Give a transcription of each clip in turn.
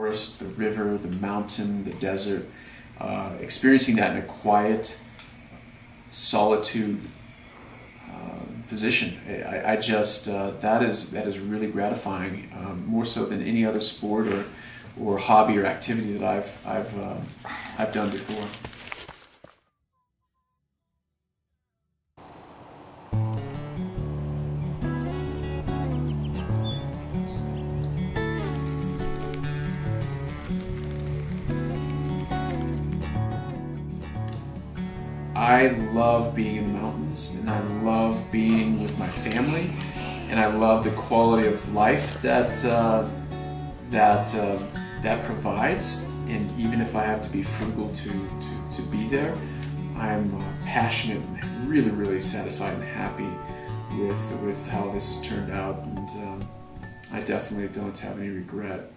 forest, the river, the mountain, the desert, uh, experiencing that in a quiet, solitude uh, position. I, I just uh, that is that is really gratifying, um, more so than any other sport or or hobby or activity that I've I've uh, I've done before. I love being in the mountains and I love being with my family and I love the quality of life that uh, that uh, that provides and even if I have to be frugal to, to, to be there I'm uh, passionate and really really satisfied and happy with with how this has turned out and um, I definitely don't have any regret.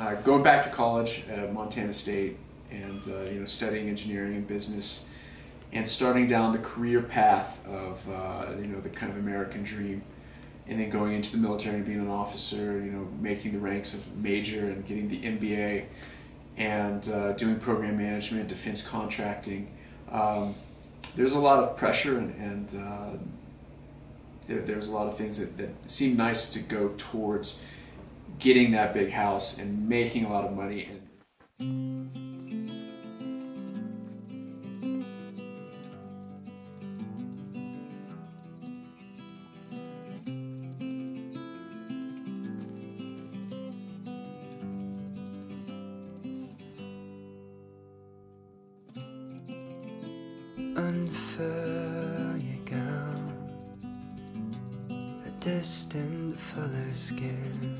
Uh, going back to college at Montana State and uh, you know studying engineering and business and starting down the career path of uh, you know the kind of American dream, and then going into the military and being an officer, you know, making the ranks of major and getting the MBA, and uh, doing program management, defense contracting. Um, there's a lot of pressure and, and uh, there, there's a lot of things that, that seem nice to go towards getting that big house and making a lot of money and unfurl your gown A distant fuller skin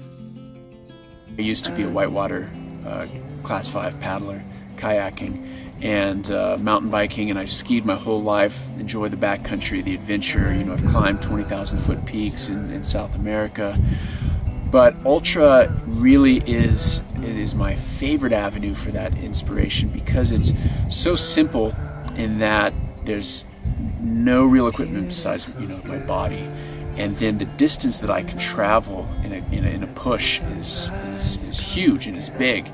I used to be a whitewater uh, class 5 paddler, kayaking and uh, mountain biking and I've skied my whole life, enjoy the backcountry, the adventure, you know, I've climbed 20,000 foot peaks in, in South America. But ultra really is it is my favorite avenue for that inspiration because it's so simple in that there's no real equipment besides you know my body, and then the distance that I can travel in a, in a, in a push is, is, is huge and it's big,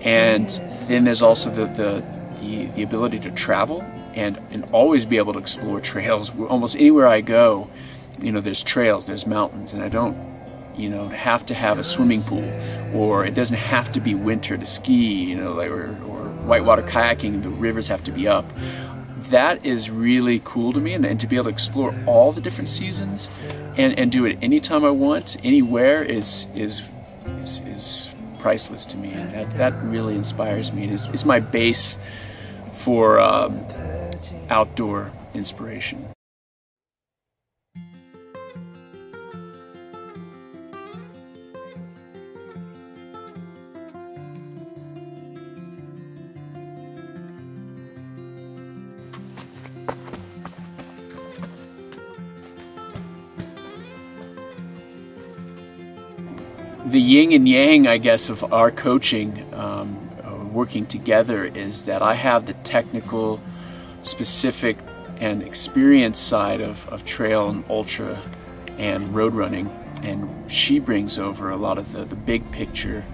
and then there's also the, the the, the ability to travel and and always be able to explore trails. Almost anywhere I go. You know, there's trails, there's mountains, and I don't you know have to have a swimming pool or it doesn't have to be winter to ski you know or, or whitewater kayaking the rivers have to be up that is really cool to me and, and, to be able to explore all the different seasons and, and do it anytime I want, anywhere is is is, is priceless to me and that, that really inspires me. It is, it's my base for um, outdoor inspiration. The yin and yang, I guess, of our coaching, um, uh, working together, is that I have the technical, specific, and experience side of, of trail and ultra and road running, and she brings over a lot of the, the big picture,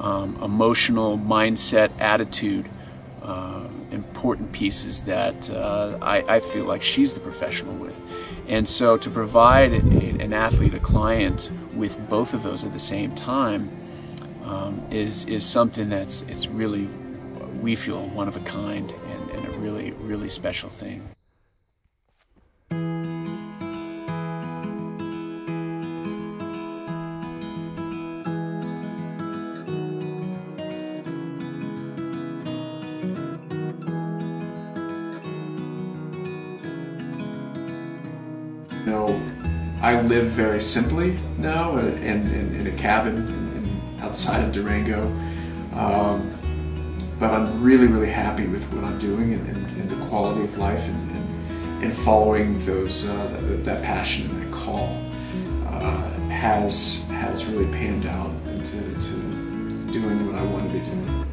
um, emotional, mindset, attitude. Uh, important pieces that uh, I, I, feel like she's the professional with. And so to provide a, an athlete, a client, with both of those at the same time um, is is something that's it's really we feel one of a kind and, and a really really special thing. You know, I live very simply now in, in, in a cabin in, outside of Durango. Um, but I'm really, really happy with what I'm doing and, and, and the quality of life and, and, following those uh, that, that, passion and that call uh, has has really panned out into to doing what I want to be doing.